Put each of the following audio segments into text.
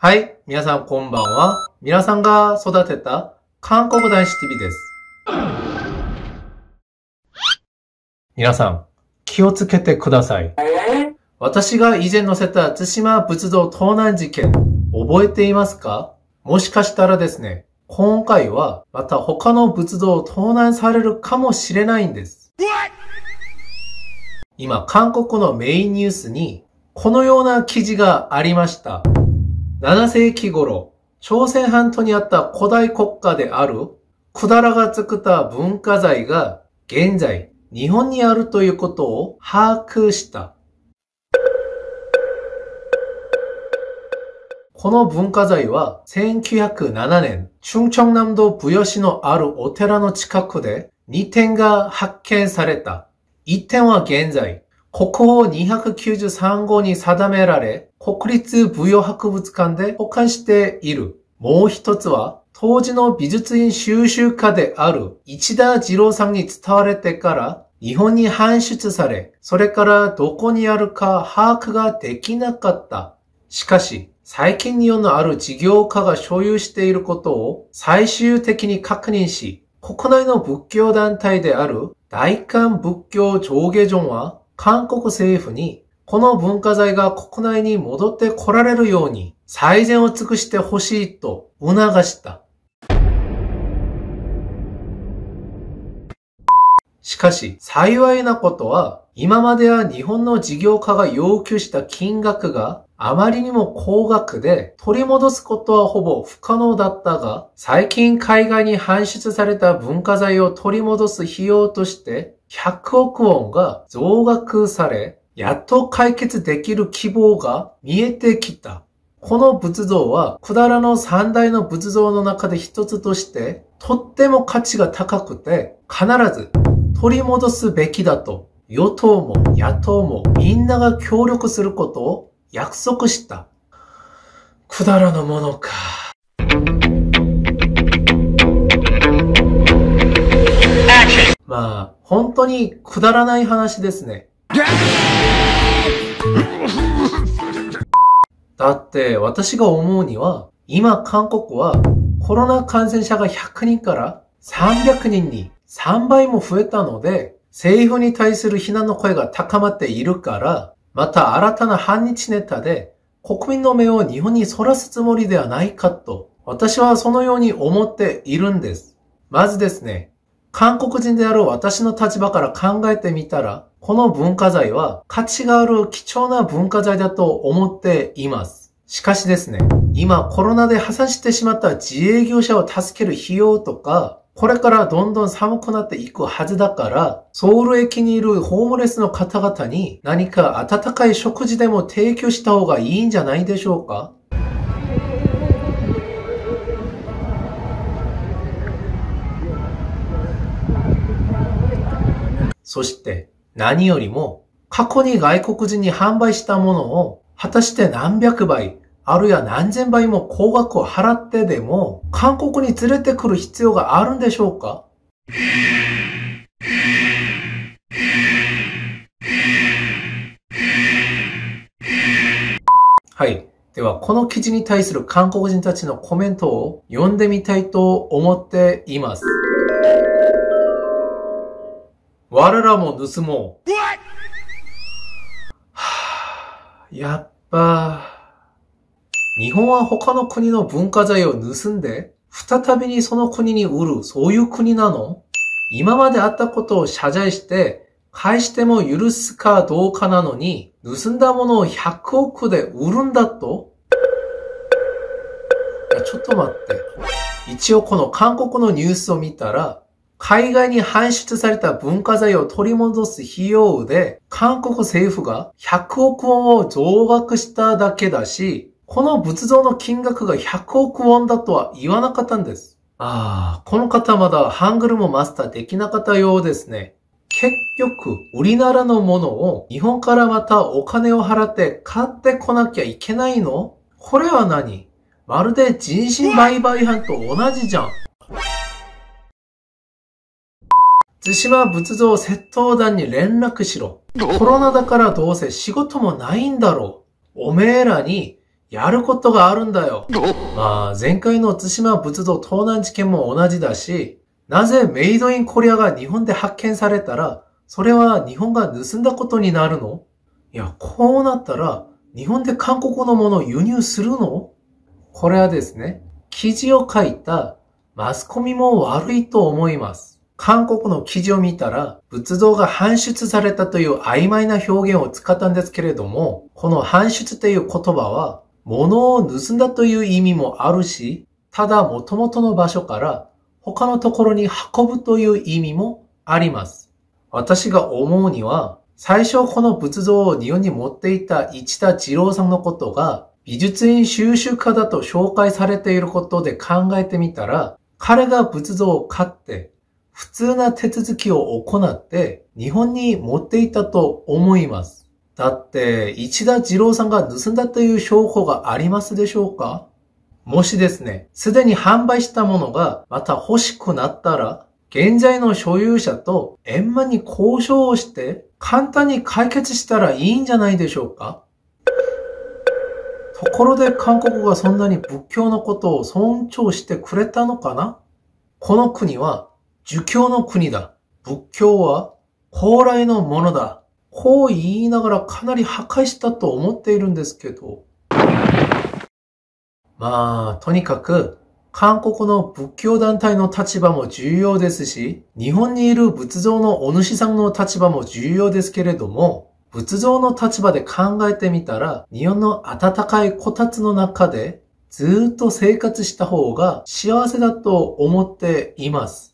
はい、皆さんこんばんは。皆さんが育てた韓国男子 TV です。皆さん、気をつけてください。私が以前載せた対馬仏像盗難事件、覚えていますか？もしかしたらですね、今回はまた他の仏像を盗難されるかもしれないんです。今、韓国のメインニュースにこのような記事がありました。7世紀頃、朝鮮半島にあった古代国家である百済が作った文化財が現在日本にあるということを把握した。この文化財は1907年、中朝南道武吉市のあるお寺の近くで2点が発見された。1点は現在、国宝293号に定められ、国立舞踊博物館で保管している。もう一つは、当時の美術院収集家である市田二郎さんに伝われてから、日本に搬出され、それからどこにあるか把握ができなかった。しかし、最近日本のある事業家が所有していることを最終的に確認し、国内の仏教団体である大韓仏教上下所は韓国政府にこの文化財が国内に戻って来られるように最善を尽くしてほしいと促した。しかし、幸いなことは、今までは日本の事業家が要求した金額があまりにも高額で取り戻すことはほぼ不可能だったが、最近海外に搬出された文化財を取り戻す費用として100億ウォンが増額され、やっと解決できる希望が見えてきた。この仏像は、百済の三大の仏像の中で一つとして、とっても価値が高くて、必ず取り戻すべきだと、与党も野党もみんなが協力することを約束した。くだらのものか。まあ、本当にくだらない話ですね。だって私が思うには、今韓国はコロナ感染者が100人から300人に3倍も増えたので、政府に対する非難の声が高まっているから、また新たな反日ネタで国民の目を日本に反らすつもりではないかと、私はそのように思っているんです。まずですね、韓国人である私の立場から考えてみたら、この文化財は価値がある貴重な文化財だと思っています。しかしですね、今コロナで破産してしまった自営業者を助ける費用とか、これからどんどん寒くなっていくはずだから、ソウル駅にいるホームレスの方々に何か温かい食事でも提供した方がいいんじゃないでしょうか？そして何よりも過去に外国人に販売したものを果たして何百倍あるいは何千倍も高額を払ってでも韓国に連れてくる必要があるんでしょうか？はい。では、この記事に対する韓国人たちのコメントを読んでみたいと思っています。我らも盗もう。はぁやっぱ、日本は他の国の文化財を盗んで、再びにその国に売る、そういう国なの？今まであったことを謝罪して、返しても許すかどうかなのに、盗んだものを100億で売るんだと？いや、ちょっと待って。一応この韓国のニュースを見たら、海外に搬出された文化財を取り戻す費用で、韓国政府が100億ウォンを増額しただけだし、この仏像の金額が100億ウォンだとは言わなかったんです。ああ、この方まだハングルもマスターできなかったようですね。結局、売りならのものを日本からまたお金を払って買ってこなきゃいけないの？これは何？まるで人身売買犯と同じじゃん。対馬仏像窃盗団に連絡しろ。コロナだからどうせ仕事もないんだろう。おめえらにやることがあるんだよ。まあ、前回の津島仏像盗難事件も同じだし、なぜメイドインコリアが日本で発見されたら、それは日本が盗んだことになるの？いや、こうなったら、日本で韓国のものを輸入するの？これはですね、記事を書いたマスコミも悪いと思います。韓国の記事を見たら、仏像が搬出されたという曖昧な表現を使ったんですけれども、この搬出という言葉は、物を盗んだという意味もあるし、ただ元々の場所から他のところに運ぶという意味もあります。私が思うには、最初この仏像を日本に持っていた市田次郎さんのことが美術院収集家だと紹介されていることで考えてみたら、彼が仏像を買って普通な手続きを行って日本に持っていたと思います。だって、市田二郎さんが盗んだという証拠がありますでしょうか？もしですね、すでに販売したものがまた欲しくなったら、現在の所有者と円満に交渉をして簡単に解決したらいいんじゃないでしょうか？ところで韓国がそんなに仏教のことを尊重してくれたのかな？この国は儒教の国だ。仏教は高麗のものだ。こう言いながらかなり破壊したと思っているんですけど。まあ、とにかく、韓国の仏教団体の立場も重要ですし、日本にいる仏像のお主さんの立場も重要ですけれども、仏像の立場で考えてみたら、日本の暖かいこたつの中でずっと生活した方が幸せだと思っています。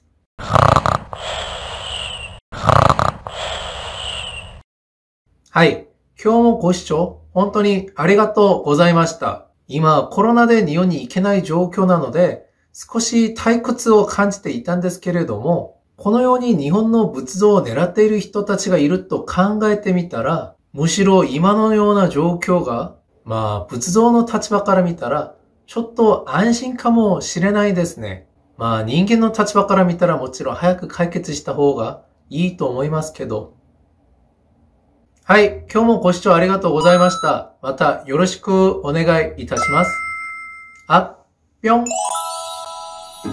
はい。今日もご視聴本当にありがとうございました。今コロナで日本に行けない状況なので少し退屈を感じていたんですけれどもこのように日本の仏像を狙っている人たちがいると考えてみたらむしろ今のような状況がまあ仏像の立場から見たらちょっと安心かもしれないですね。まあ人間の立場から見たらもちろん早く解決した方がいいと思いますけど、はい。今日もご視聴ありがとうございました。またよろしくお願いいたします。あっ、ぴょん。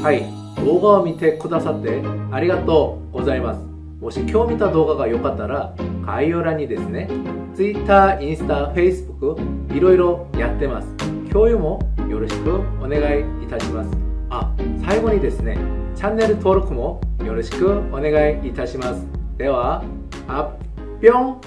はい。動画を見てくださってありがとうございます。もし今日見た動画が良かったら概要欄にですね、Twitter、インスタ、Facebook いろいろやってます。共有もよろしくお願いいたします。あ、最後にですね、チャンネル登録もよろしくお願いいたします。では、あっぴょん